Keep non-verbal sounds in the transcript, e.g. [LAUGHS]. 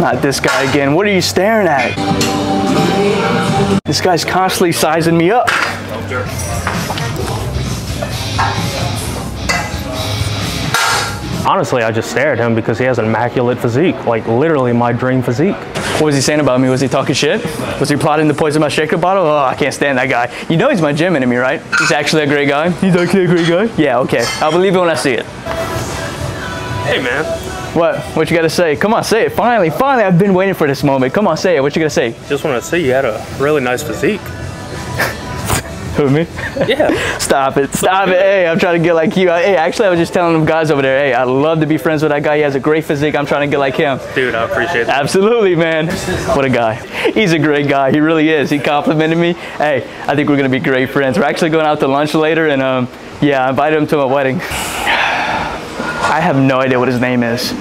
Not this guy again. What are you staring at? This guy's constantly sizing me up. Honestly, I just stare at him because he has an immaculate physique, like literally my dream physique. What was he saying about me? Was he talking shit? Was he plotting to poison my shaker bottle? Oh, I can't stand that guy. You know he's my gym enemy, right? He's actually a great guy. He's actually a great guy? Yeah, okay. I'll believe it when I see it. Hey man, What? What you gotta say? Come on, say it. Finally, finally, I've been waiting for this moment. Come on, say it. What you gotta say? just want to say you had a really nice physique. [LAUGHS] Who, me? Yeah. [LAUGHS] Stop it. Stop it. Hey, I'm trying to get like you. Hey, actually, I was just telling them guys over there, hey, I'd love to be friends with that guy. He has a great physique. I'm trying to get like him. Dude, I appreciate that. Absolutely, man. What a guy. He's a great guy. He really is. He complimented me. Hey, I think we're going to be great friends. We're actually going out to lunch later, and um, yeah, I invited him to my wedding. I have no idea what his name is.